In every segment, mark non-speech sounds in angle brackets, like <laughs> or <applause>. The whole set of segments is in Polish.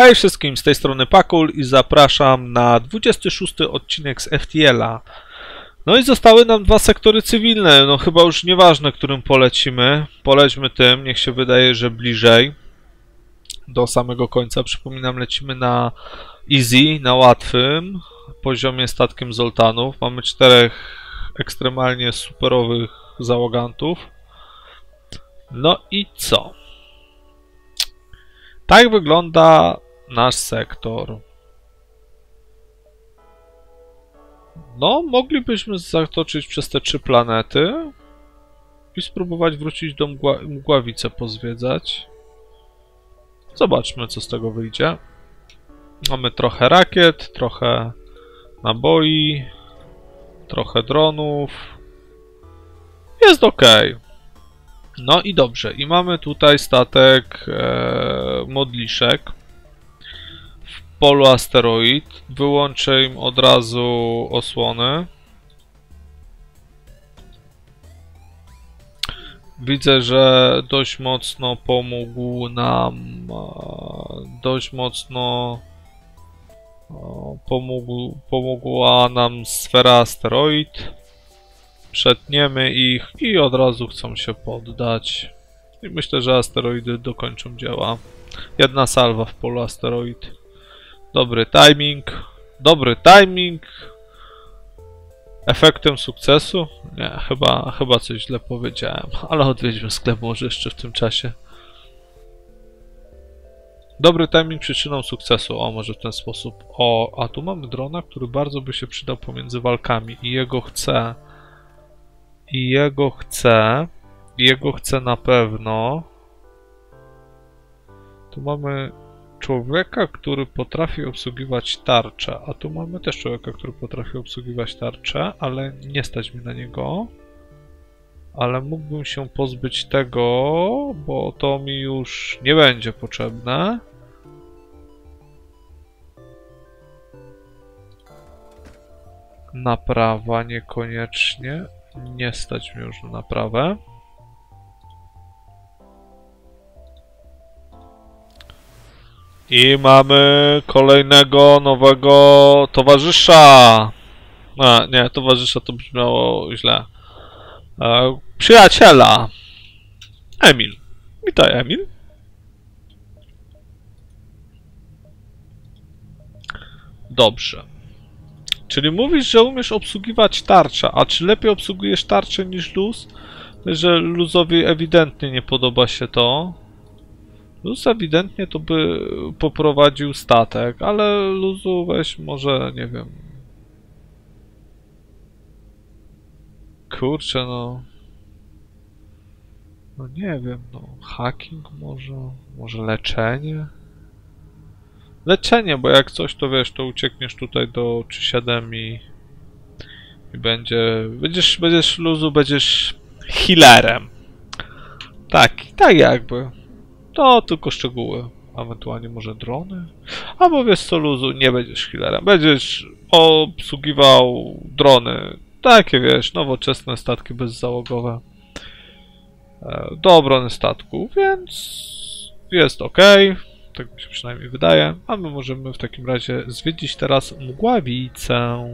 Hej wszystkim, z tej strony Pakul i zapraszam na 26 odcinek z FTL-a. No i zostały nam dwa sektory cywilne, no chyba już nieważne, którym polecimy. Polećmy tym, niech się wydaje, że bliżej do samego końca. Przypominam, lecimy na easy, na łatwym poziomie statkiem Zoltanów. Mamy czterech ekstremalnie superowych załogantów. No i co? Tak wygląda nasz sektor. No, moglibyśmy zatoczyć przez te trzy planety i spróbować wrócić do mgła Mgławice pozwiedzać. Zobaczmy, co z tego wyjdzie. Mamy trochę rakiet, trochę naboi, trochę dronów. Jest ok. No i dobrze. I mamy tutaj statek e, modliszek polu asteroid. Wyłączę im od razu osłony. Widzę, że dość mocno pomógł nam, e, dość mocno pomógł, pomogła nam sfera asteroid. Przetniemy ich i od razu chcą się poddać. I myślę, że asteroidy dokończą dzieła. Jedna salwa w polu asteroid. Dobry timing. Dobry timing. Efektem sukcesu? Nie, chyba, chyba coś źle powiedziałem. <laughs> Ale odwiedźmy sklep może jeszcze w tym czasie. Dobry timing przyczyną sukcesu. O, może w ten sposób. O, a tu mamy drona, który bardzo by się przydał pomiędzy walkami i jego chcę. I jego chcę. I jego chcę na pewno. Tu mamy człowieka, który potrafi obsługiwać tarczę, a tu mamy też człowieka, który potrafi obsługiwać tarczę, ale nie stać mi na niego. Ale mógłbym się pozbyć tego, bo to mi już nie będzie potrzebne. Naprawa niekoniecznie. Nie stać mi już na naprawę. I mamy kolejnego nowego towarzysza. A, nie, towarzysza to brzmiało źle. E, przyjaciela. Emil. Witaj, Emil. Dobrze. Czyli mówisz, że umiesz obsługiwać tarczę, a czy lepiej obsługujesz tarczę niż luz? Że luzowi ewidentnie nie podoba się to. Luz ewidentnie to by poprowadził statek, ale luzu weź może, nie wiem. Kurczę, no. No nie wiem, no. Hacking może, może leczenie? Leczenie, bo jak coś, to wiesz, to uciekniesz tutaj do 3-7 i, i będzie, będziesz, będziesz luzu, będziesz healerem. Tak, tak jakby. To tylko szczegóły. Ewentualnie może drony? Albo wiesz co, luzu, nie będziesz healerem. Będziesz obsługiwał drony. Takie wiesz, nowoczesne statki bezzałogowe. E, do obrony statku, więc jest ok. Tak mi się przynajmniej wydaje. A my możemy w takim razie zwiedzić teraz Mgławicę.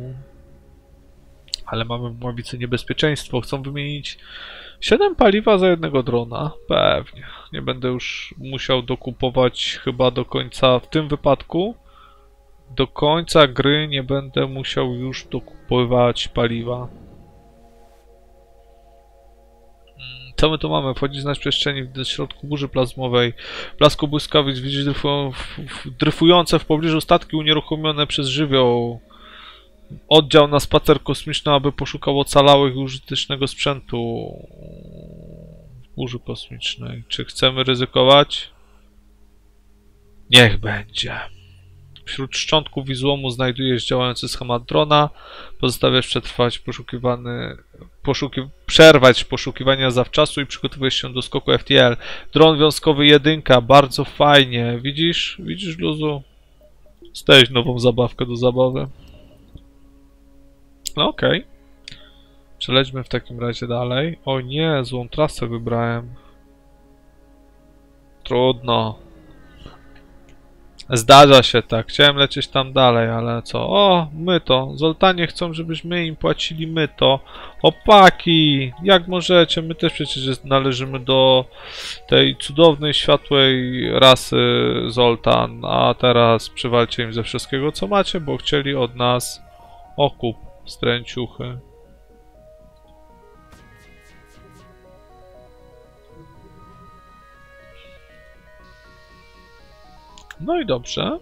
Ale mamy w Mgławicy niebezpieczeństwo. Chcą wymienić 7 paliwa za jednego drona. Pewnie. Nie będę już musiał dokupować chyba do końca w tym wypadku. Do końca gry nie będę musiał już dokupować paliwa. Co my tu mamy? Wchodzić na przestrzeni w środku burzy plazmowej. Blasku błyskawic dryfują, dryfujące w pobliżu statki unieruchomione przez żywioł. Oddział na spacer kosmiczny, aby poszukał ocalałych użytecznego sprzętu w burzy kosmicznej. Czy chcemy ryzykować? Niech będzie. Wśród szczątków i złomu znajdujesz działający schemat drona. Pozostawiasz przetrwać poszukiwany, poszuki, przerwać poszukiwania zawczasu i przygotowujesz się do skoku FTL. Dron wiązkowy jedynka, bardzo fajnie. Widzisz? Widzisz, Luzu? Stałeś nową zabawkę do zabawy. No okej. Okay. Przelećmy w takim razie dalej. O nie, złą trasę wybrałem. Trudno. Zdarza się tak. Chciałem lecieć tam dalej, ale co? O, my to. Zoltanie chcą, żebyśmy im płacili my to. Opaki! Jak możecie? My też przecież należymy do tej cudownej, światłej rasy Zoltan. A teraz przywalcie im ze wszystkiego, co macie, bo chcieli od nas okup, stręciuchy. No i dobrze.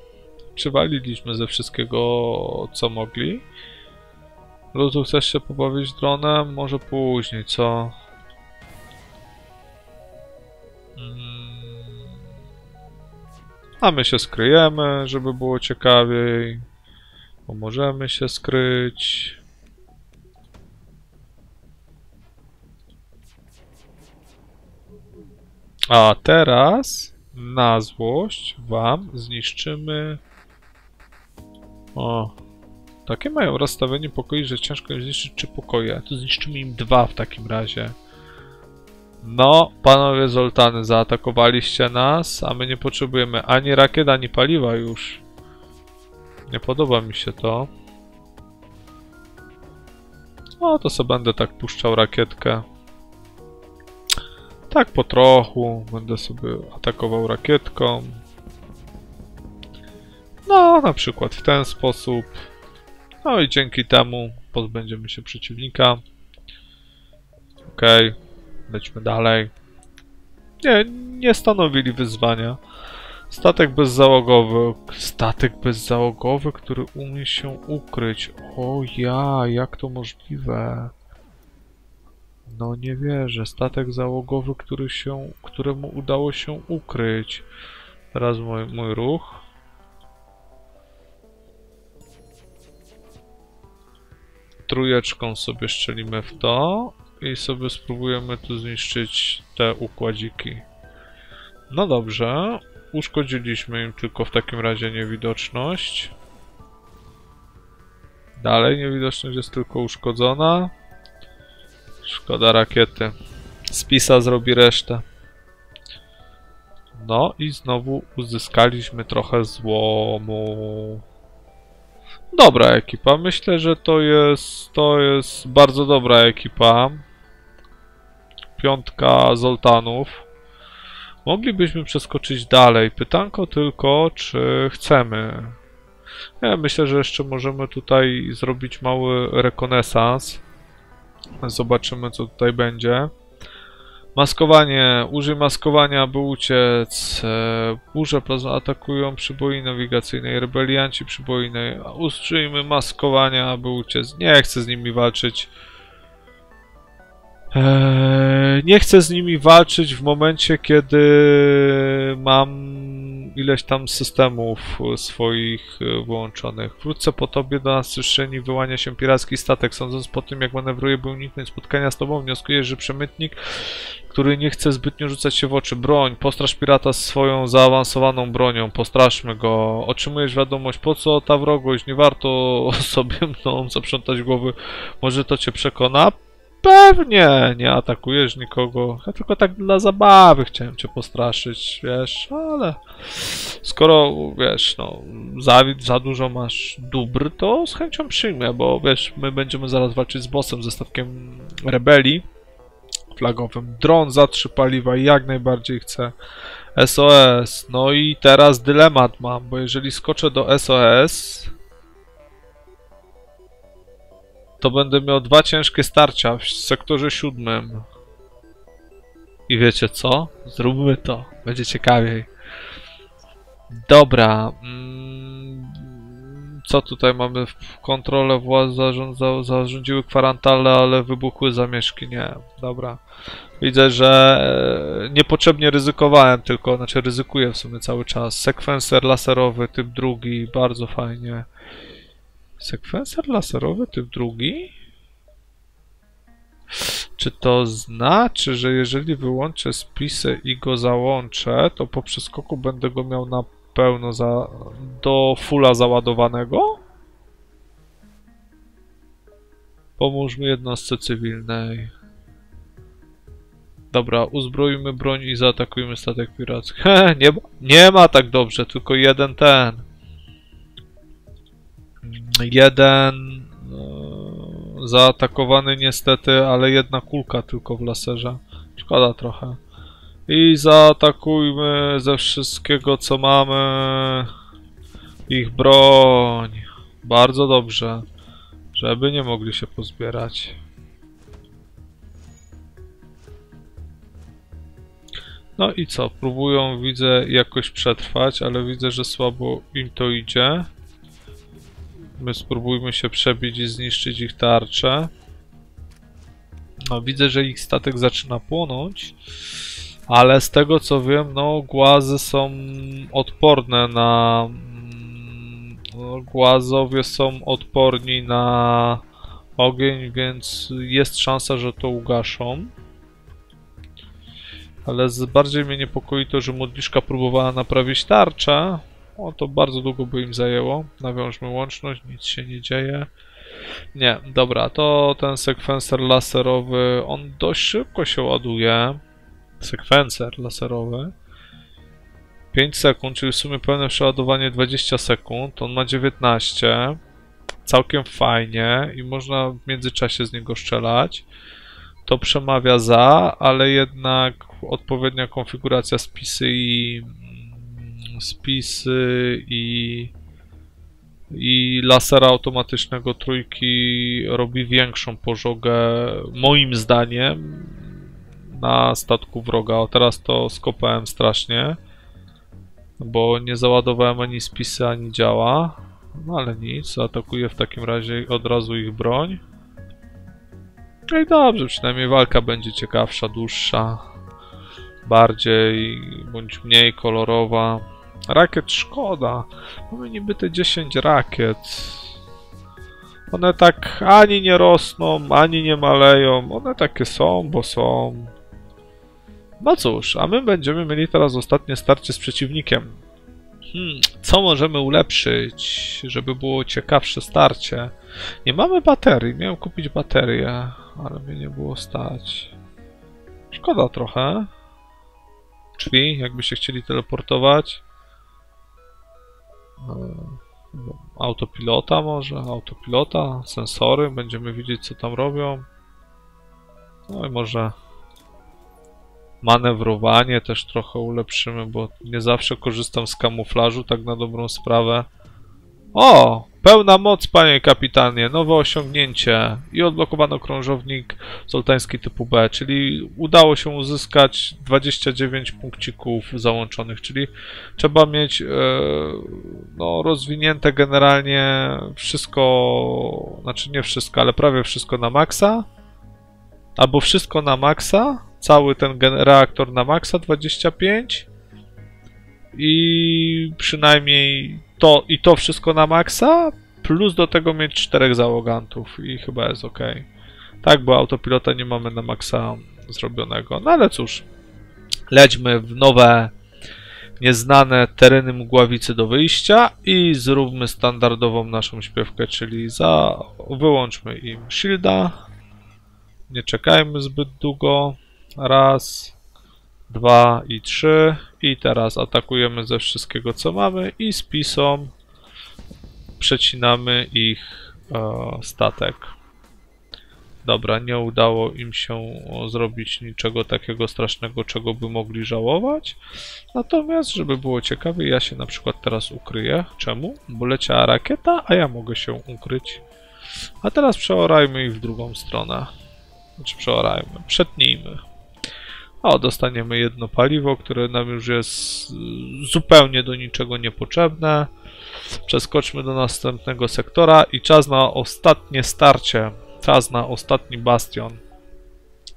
Przywaliliśmy ze wszystkiego, co mogli. Luzu, chcesz się pobawić dronem? Może później, co? Mm. A my się skryjemy, żeby było ciekawiej. Bo możemy się skryć. A teraz na złość wam zniszczymy... O, takie mają rozstawienie pokoi, że ciężko im zniszczyć trzy pokoje. To zniszczymy im dwa w takim razie. No, panowie Zoltany, zaatakowaliście nas, a my nie potrzebujemy ani rakiet, ani paliwa już. Nie podoba mi się to. O, to sobie będę tak puszczał rakietkę. Tak po trochu będę sobie atakował rakietką. No, na przykład w ten sposób. No i dzięki temu pozbędziemy się przeciwnika. Okej, okay. lećmy dalej. Nie, nie stanowili wyzwania. Statek bezzałogowy. Statek bezzałogowy, który umie się ukryć. O ja, jak to możliwe? No nie wierzę. Statek załogowy, który się, któremu udało się ukryć. Teraz mój, mój ruch. Trójeczką sobie szczelimy w to i sobie spróbujemy tu zniszczyć te układziki. No dobrze. Uszkodziliśmy im tylko w takim razie niewidoczność. Dalej niewidoczność jest tylko uszkodzona. Szkoda rakiety. Spisa zrobi resztę. No i znowu uzyskaliśmy trochę złomu. Dobra ekipa. Myślę, że to jest, to jest bardzo dobra ekipa. Piątka Zoltanów. Moglibyśmy przeskoczyć dalej. Pytanko tylko, czy chcemy. Ja myślę, że jeszcze możemy tutaj zrobić mały rekonesans. Zobaczymy, co tutaj będzie. Maskowanie. Użyj maskowania, by uciec. E, burze plazma atakują przyboi nawigacyjnej. Rebelianci przybojnej. Użyjmy maskowania, aby uciec. Nie chcę z nimi walczyć. Eee, nie chcę z nimi walczyć w momencie, kiedy mam ileś tam systemów swoich e, wyłączonych. Wrócę po tobie do nas i wyłania się piracki statek. Sądząc po tym, jak manewruję, by uniknąć spotkania z tobą, wnioskuję, że przemytnik, który nie chce zbytnio rzucać się w oczy. Broń, postraż pirata swoją zaawansowaną bronią, postraszmy go. Otrzymujesz wiadomość, po co ta wrogość, nie warto <laughs> sobie mną zaprzątać głowy. Może to cię przekona? Pewnie, nie atakujesz nikogo. Ja tylko tak dla zabawy chciałem cię postraszyć, wiesz, ale skoro, wiesz, no, za, za dużo masz dóbr, to z chęcią przyjmę, bo wiesz, my będziemy zaraz walczyć z bossem, ze statkiem rebelii flagowym. Dron za trzy paliwa jak najbardziej chcę. SOS. No i teraz dylemat mam, bo jeżeli skoczę do SOS, to będę miał dwa ciężkie starcia w sektorze siódmym. I wiecie co? Zróbmy to. Będzie ciekawiej. Dobra. Mm, co tutaj mamy? Kontrolę władz zarządza, zarządziły ale wybuchły zamieszki. Nie. Dobra. Widzę, że e, niepotrzebnie ryzykowałem, tylko, znaczy ryzykuję w sumie cały czas. Sekwenser laserowy, typ drugi, bardzo fajnie. Sekwenser laserowy typ drugi? Czy to znaczy, że jeżeli wyłączę spisy i go załączę, to po przeskoku będę go miał na pełno za, do fulla załadowanego? Pomóż mi jednostce cywilnej. Dobra, uzbrojmy broń i zaatakujmy statek piracki. He, nie, nie ma tak dobrze, tylko jeden ten. Jeden e, zaatakowany niestety, ale jedna kulka tylko w laserze. Szkoda trochę. I zaatakujmy ze wszystkiego co mamy ich broń. Bardzo dobrze. Żeby nie mogli się pozbierać. No i co? Próbują, widzę, jakoś przetrwać, ale widzę, że słabo im to idzie. My spróbujmy się przebić i zniszczyć ich tarczę. No, widzę, że ich statek zaczyna płonąć. Ale z tego co wiem, no głazy są odporne na... mm, No, głazowie są odporni na ogień, więc jest szansa, że to ugaszą. Ale bardziej mnie niepokoi to, że modliszka próbowała naprawić tarczę. O, to bardzo długo by im zajęło. Nawiążmy łączność, nic się nie dzieje. Nie, dobra, to ten sekwencer laserowy, on dość szybko się ładuje. Sekwencer laserowy. 5 sekund, czyli w sumie pełne przeładowanie 20 sekund. On ma 19. Całkiem fajnie i można w międzyczasie z niego strzelać. To przemawia za, ale jednak odpowiednia konfiguracja spisy i spisy i i lasera automatycznego trójki robi większą pożogę, moim zdaniem, na statku wroga. Teraz to skopałem strasznie, bo nie załadowałem ani spisy, ani działa. No ale nic, zaatakuję w takim razie od razu ich broń. No i dobrze, przynajmniej walka będzie ciekawsza, dłuższa, bardziej bądź mniej kolorowa. Rakiet szkoda. Mamy niby te 10 rakiet. One tak ani nie rosną, ani nie maleją. One takie są, bo są. No cóż, a my będziemy mieli teraz ostatnie starcie z przeciwnikiem. Hmm, co możemy ulepszyć, żeby było ciekawsze starcie? Nie mamy baterii. Miałem kupić baterię, ale mnie nie było stać. Szkoda trochę. Drzwi, jakby się chcieli teleportować. E, Autopilota może, autopilota, sensory, będziemy widzieć co tam robią. No i może manewrowanie też trochę ulepszymy, bo nie zawsze korzystam z kamuflażu, tak na dobrą sprawę. O! Pełna moc, panie kapitanie, nowe osiągnięcie. I odblokowano krążownik soltański typu B, czyli udało się uzyskać 29 punkcików załączonych, czyli trzeba mieć e, no, rozwinięte generalnie wszystko, znaczy nie wszystko, ale prawie wszystko na maksa, albo wszystko na maksa, cały ten reaktor na maksa 25 i przynajmniej to i to wszystko na maksa, plus do tego mieć czterech załogantów i chyba jest ok. Tak, bo autopilota nie mamy na maksa zrobionego. No ale cóż, lećmy w nowe, nieznane tereny mgławicy do wyjścia i zróbmy standardową naszą śpiewkę, czyli za wyłączmy im shielda. Nie czekajmy zbyt długo. Raz, dwa i trzy. I teraz atakujemy ze wszystkiego co mamy i z pisą przecinamy ich e, statek. Dobra, nie udało im się zrobić niczego takiego strasznego, czego by mogli żałować. Natomiast, żeby było ciekawe, ja się na przykład teraz ukryję. Czemu? Bo leciała rakieta, a ja mogę się ukryć. A teraz przeorajmy ich w drugą stronę. Znaczy przeorajmy, przetnijmy. O, dostaniemy jedno paliwo, które nam już jest y, zupełnie do niczego niepotrzebne. Przeskoczmy do następnego sektora i czas na ostatnie starcie. Czas na ostatni bastion.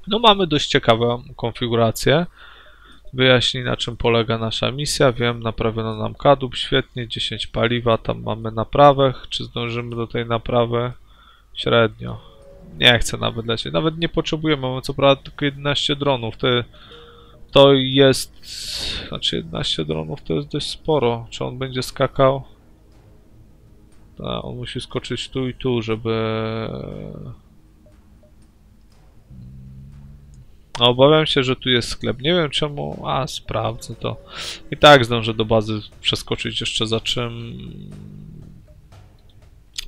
No mamy dość ciekawą konfigurację. Wyjaśnij na czym polega nasza misja. Wiem, naprawiono nam kadłub, świetnie, 10 paliwa, tam mamy naprawę. Czy zdążymy do tej naprawy? Średnio. Nie chcę nawet lecieć. Nawet nie potrzebujemy, mamy co prawda tylko 11 dronów. To, jest... Znaczy 11 dronów to jest dość sporo. Czy on będzie skakał? Tak, on musi skoczyć tu i tu, żeby... No, obawiam się, że tu jest sklep. Nie wiem czemu. A, sprawdzę to. I tak zdążę do bazy przeskoczyć jeszcze za czym.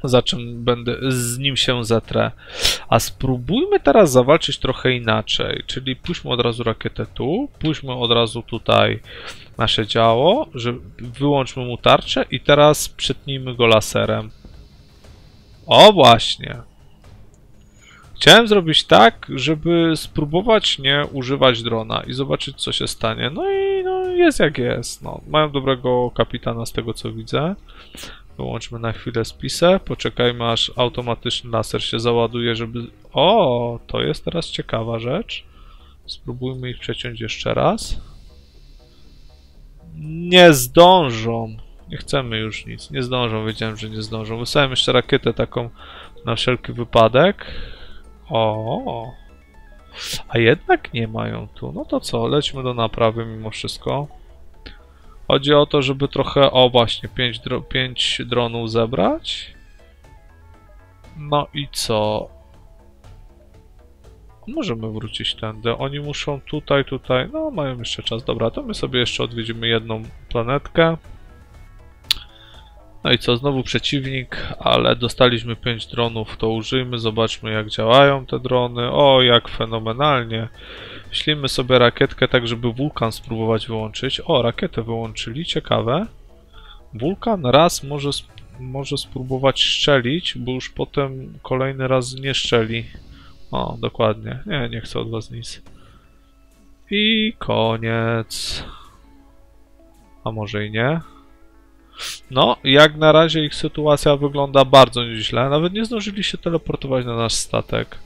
Za czym będę z nim się zetrę. A spróbujmy teraz zawalczyć trochę inaczej. Czyli puśćmy od razu rakietę tu, puśćmy od razu tutaj nasze działo, że wyłączmy mu tarczę i teraz przytnijmy go laserem. O właśnie. Chciałem zrobić tak, żeby spróbować nie używać drona i zobaczyć co się stanie. No i no, jest jak jest. No, mają dobrego kapitana z tego co widzę. Wyłączmy na chwilę spisę. Poczekajmy aż automatyczny laser się załaduje, żeby... O, to jest teraz ciekawa rzecz. Spróbujmy ich przeciąć jeszcze raz. Nie zdążą. Nie chcemy już nic. Nie zdążą. Wiedziałem, że nie zdążą. Wysłałem jeszcze rakietę taką na wszelki wypadek. O. A jednak nie mają tu. No to co? Lećmy do naprawy mimo wszystko. Chodzi o to, żeby trochę, o właśnie, 5 dro dronów zebrać. No i co? Możemy wrócić tędy. Oni muszą tutaj, tutaj. No, mają jeszcze czas. Dobra, to my sobie jeszcze odwiedzimy jedną planetkę. No i co, znowu przeciwnik, ale dostaliśmy 5 dronów, to użyjmy, zobaczmy jak działają te drony. O, jak fenomenalnie. Ślimy sobie rakietkę tak, żeby wulkan spróbować wyłączyć. O, rakietę wyłączyli, ciekawe. Wulkan raz może, sp może spróbować szczelić, bo już potem kolejny raz nie szczeli. O, dokładnie. Nie, nie chcę od was nic. I koniec. A może i nie? No, jak na razie ich sytuacja wygląda bardzo nieźle. Nawet nie zdążyli się teleportować na nasz statek.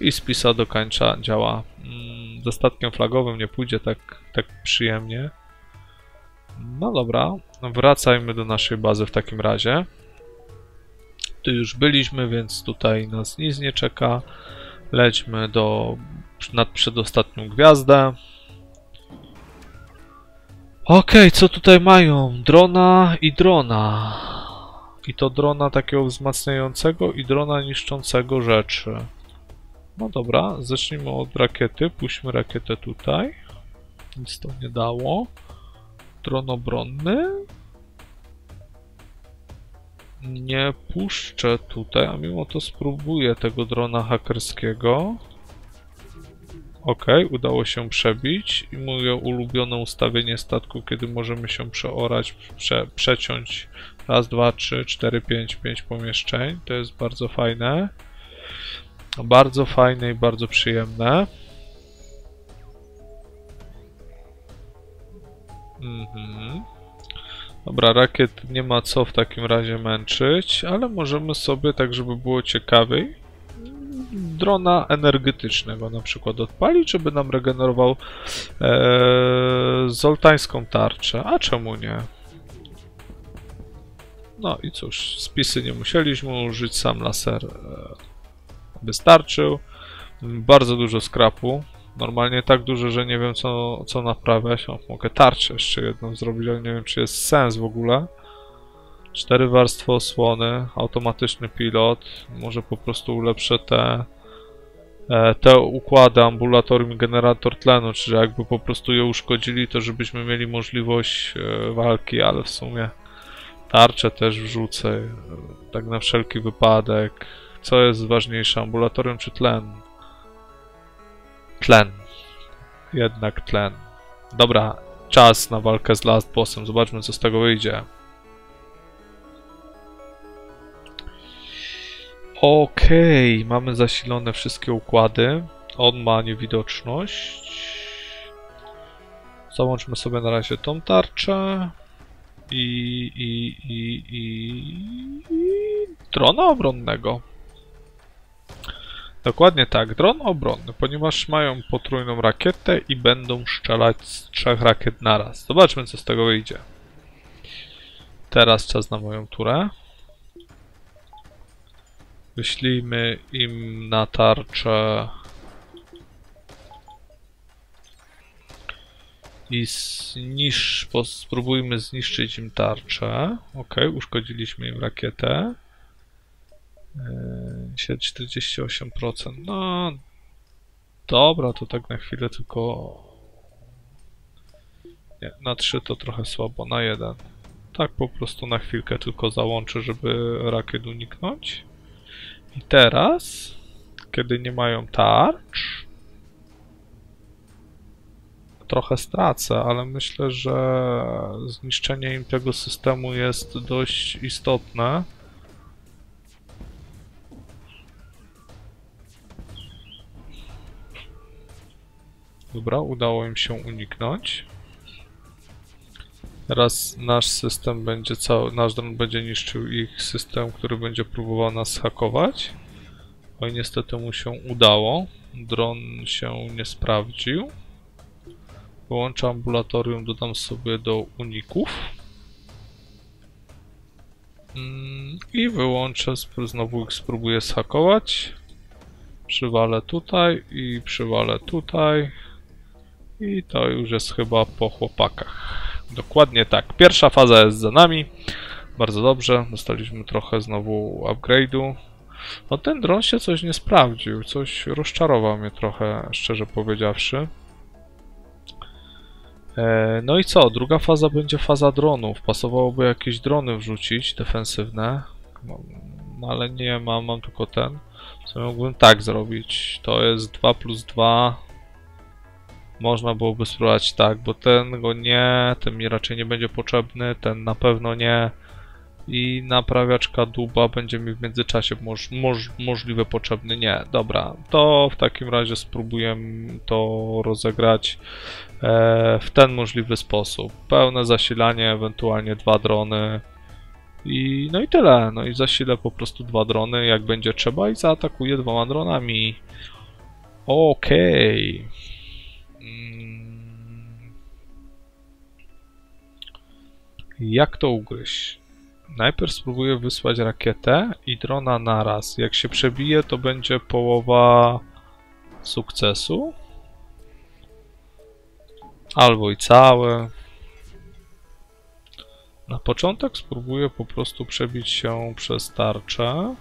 I spisa do końca działa. Mm, ze statkiem flagowym nie pójdzie tak, tak przyjemnie. No dobra, wracajmy do naszej bazy w takim razie. Tu już byliśmy, więc tutaj nas nic nie czeka. Lećmy do nad przedostatnią gwiazdę. Okej, okay, co tutaj mają? Drona i drona. I to drona takiego wzmacniającego i drona niszczącego rzeczy. No dobra, zacznijmy od rakiety. Puśćmy rakietę tutaj. Nic to nie dało. Dron obronny. Nie puszczę tutaj, a mimo to spróbuję tego drona hakerskiego. Ok, udało się przebić i moje ulubione ustawienie statku, kiedy możemy się przeorać, prze, przeciąć raz, dwa, trzy, cztery, pięć, pięć pomieszczeń. To jest bardzo fajne. Bardzo fajne i bardzo przyjemne. Mhm. Dobra, rakiet nie ma co w takim razie męczyć, ale możemy sobie, tak żeby było ciekawiej, drona energetycznego na przykład odpalić, żeby nam regenerował e, zoltańską tarczę. A czemu nie? No i cóż, spisy nie musieliśmy użyć, sam laser e, wystarczył. Bardzo dużo skrapu. Normalnie tak dużo, że nie wiem co, co naprawiać. O, mogę tarczę jeszcze jedną zrobić, ale nie wiem czy jest sens w ogóle. Cztery warstwy osłony, automatyczny pilot. Może po prostu ulepszę te, e, te układy, ambulatorium generator tlenu, czyli jakby po prostu je uszkodzili, to żebyśmy mieli możliwość e, walki, ale w sumie tarczę też wrzucę, e, tak na wszelki wypadek. Co jest ważniejsze, ambulatorium czy tlen? Tlen. Jednak tlen. Dobra, czas na walkę z Last Bossem. Zobaczmy, co z tego wyjdzie. Okej, okay, mamy zasilone wszystkie układy. On ma niewidoczność. Załączmy sobie na razie tą tarczę. I, i, i, i, drona obronnego. Dokładnie tak, dron obronny, ponieważ mają potrójną rakietę i będą strzelać z trzech rakiet naraz. Zobaczmy, co z tego wyjdzie. Teraz czas na moją turę. Wyślijmy im na tarczę i znisz, spróbujmy zniszczyć im tarczę. Ok, uszkodziliśmy im rakietę. 48%. No, Dobra, to tak na chwilę tylko... Nie, na 3 to trochę słabo, na 1. Tak po prostu na chwilkę tylko załączę, żeby rakiet uniknąć. I teraz, kiedy nie mają tarcz, trochę stracę, ale myślę, że zniszczenie im tego systemu jest dość istotne. Dobra, udało im się uniknąć. Teraz nasz system będzie cały, nasz dron będzie niszczył ich system, który będzie próbował nas hakować. Oj, niestety mu się udało. Dron się nie sprawdził. Wyłączę ambulatorium, dodam sobie do uników. Mm, I wyłączę, znowu ich spróbuję zhakować. Przywalę tutaj i przywalę tutaj. I to już jest chyba po chłopakach. Dokładnie tak. Pierwsza faza jest za nami. Bardzo dobrze. Dostaliśmy trochę znowu upgrade'u. No ten dron się coś nie sprawdził. Coś rozczarował mnie trochę, szczerze powiedziawszy. E, no i co? Druga faza będzie faza dronów. Pasowałoby jakieś drony wrzucić, defensywne. No, ale nie mam, mam tylko ten. Co mógłbym tak zrobić? To jest 2 plus 2 można byłoby spróbować tak, bo ten go nie, ten mi raczej nie będzie potrzebny, ten na pewno nie. I naprawiaczka duba będzie mi w międzyczasie moż, moż, możliwe potrzebny. Nie, dobra. To w takim razie spróbuję to rozegrać e, w ten możliwy sposób. Pełne zasilanie, ewentualnie dwa drony. I no i tyle. No i zasilę po prostu dwa drony, jak będzie trzeba i zaatakuję dwoma dronami. Okej. Okay. Jak to ugryźć? Najpierw spróbuję wysłać rakietę i drona naraz. Jak się przebije, to będzie połowa sukcesu. Albo i całe. Na początek spróbuję po prostu przebić się przez tarczę.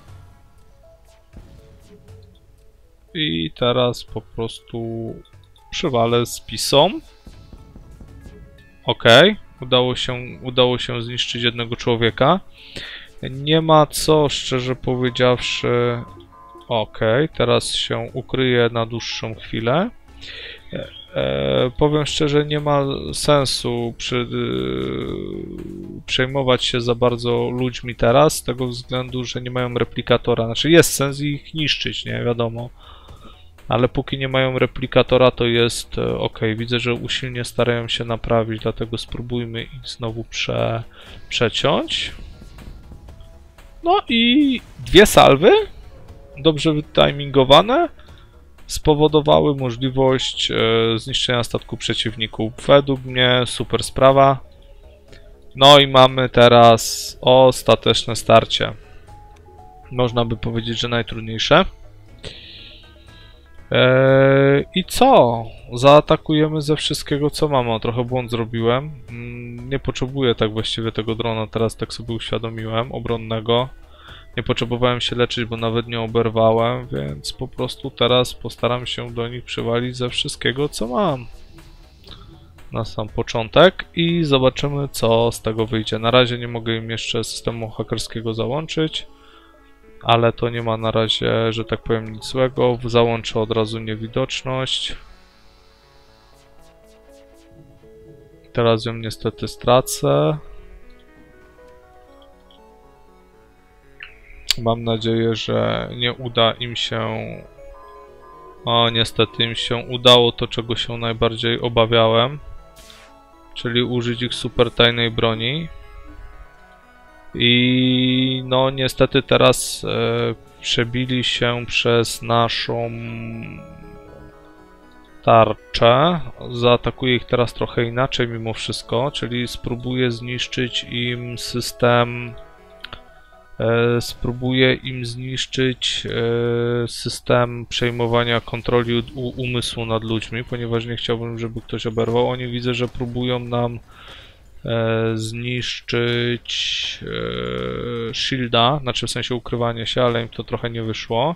I teraz po prostu przywalę z pisą. Ok. Udało się, udało się zniszczyć jednego człowieka. Nie ma co, szczerze powiedziawszy... Ok, teraz się ukryję na dłuższą chwilę. E, powiem szczerze, nie ma sensu przy, e, przejmować się za bardzo ludźmi teraz, z tego względu, że nie mają replikatora. Znaczy jest sens ich niszczyć, nie wiadomo ale póki nie mają replikatora to jest e, ok. Widzę, że usilnie starają się naprawić, dlatego spróbujmy ich znowu prze, przeciąć. No i dwie salwy, dobrze wytimingowane, spowodowały możliwość e, zniszczenia statku przeciwników. Według mnie super sprawa. No i mamy teraz ostateczne starcie. Można by powiedzieć, że najtrudniejsze. Eee, I co? Zaatakujemy ze wszystkiego, co mamy. O, trochę błąd zrobiłem. Mm, nie potrzebuję tak właściwie tego drona, teraz tak sobie uświadomiłem, obronnego. Nie potrzebowałem się leczyć, bo nawet nie oberwałem, więc po prostu teraz postaram się do nich przywalić ze wszystkiego, co mam. Na sam początek i zobaczymy, co z tego wyjdzie. Na razie nie mogę im jeszcze systemu hakerskiego załączyć ale to nie ma na razie, że tak powiem, nic złego. Załączę od razu niewidoczność. Teraz ją niestety stracę. Mam nadzieję, że nie uda im się... O, niestety im się udało to, czego się najbardziej obawiałem. Czyli użyć ich super tajnej broni. I no niestety teraz e, przebili się przez naszą tarczę. Zaatakuję ich teraz trochę inaczej mimo wszystko, czyli spróbuję zniszczyć im system e, spróbuję im zniszczyć e, system przejmowania kontroli umysłu nad ludźmi, ponieważ nie chciałbym, żeby ktoś oberwał. Oni widzę, że próbują nam e, zniszczyć e, shielda, znaczy w sensie ukrywanie się, ale im to trochę nie wyszło.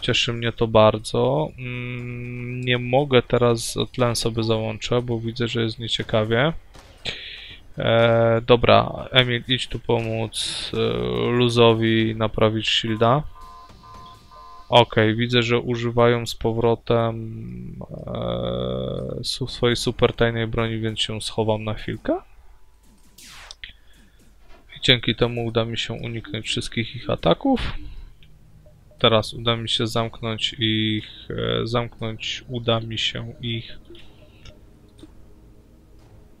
Cieszy mnie to bardzo. Mm, Nie mogę teraz tlen sobie załączę, bo widzę, że jest nieciekawie. E, dobra, Emil, idź tu pomóc e, Luzowi naprawić shielda. Okej, widzę, że używają z powrotem e, swojej super tajnej broni, więc się schowam na chwilkę. Dzięki temu uda mi się uniknąć wszystkich ich ataków. Teraz uda mi się zamknąć ich. E, zamknąć uda mi się ich.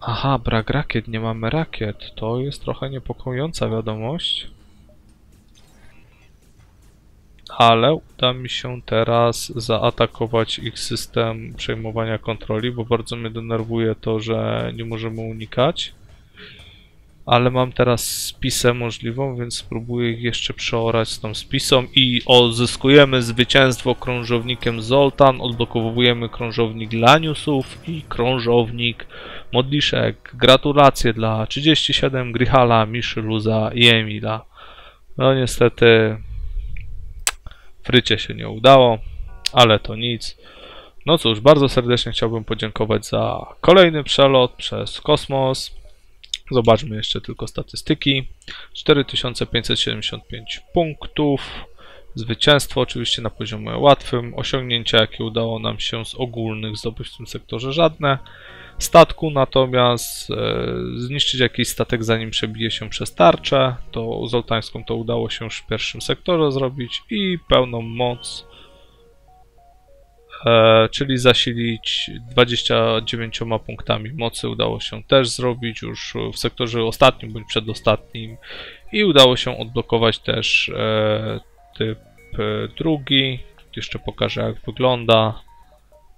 Aha, brak rakiet, nie mamy rakiet. To jest trochę niepokojąca wiadomość. Ale uda mi się teraz zaatakować ich system przejmowania kontroli, bo bardzo mnie denerwuje to, że nie możemy unikać. Ale mam teraz spisę możliwą, więc spróbuję ich jeszcze przeorać z tą spisą i odzyskujemy zwycięstwo krążownikiem Zoltan, odblokowujemy krążownik Laniusów i krążownik Modliszek. Gratulacje dla 37 Gryhala, Miszyluza i Emila. No niestety Frycie się nie udało, ale to nic. No cóż, bardzo serdecznie chciałbym podziękować za kolejny przelot przez kosmos. Zobaczmy jeszcze tylko statystyki. 4575 punktów. Zwycięstwo oczywiście na poziomie łatwym. Osiągnięcia, jakie udało nam się z ogólnych zdobyć w tym sektorze, żadne. Statku natomiast e, zniszczyć jakiś statek zanim przebije się przez tarczę. To Zoltańską to udało się już w pierwszym sektorze zrobić i pełną moc czyli zasilić 29 punktami mocy udało się też zrobić już w sektorze ostatnim bądź przedostatnim i udało się odblokować też e, typ e, drugi. Jeszcze pokażę jak wygląda.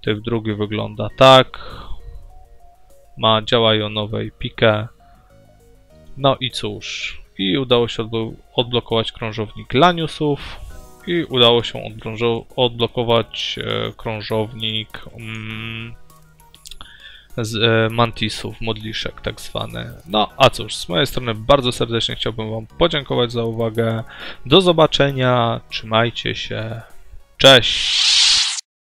Typ drugi wygląda tak. Ma działa jonowe i pikę. No i cóż. I udało się odblo- odblokować krążownik Laniusów i udało się odblokować e, krążownik mm, z e, mantisów, modliszek tak zwane. No a cóż, z mojej strony bardzo serdecznie chciałbym Wam podziękować za uwagę. Do zobaczenia, trzymajcie się, cześć!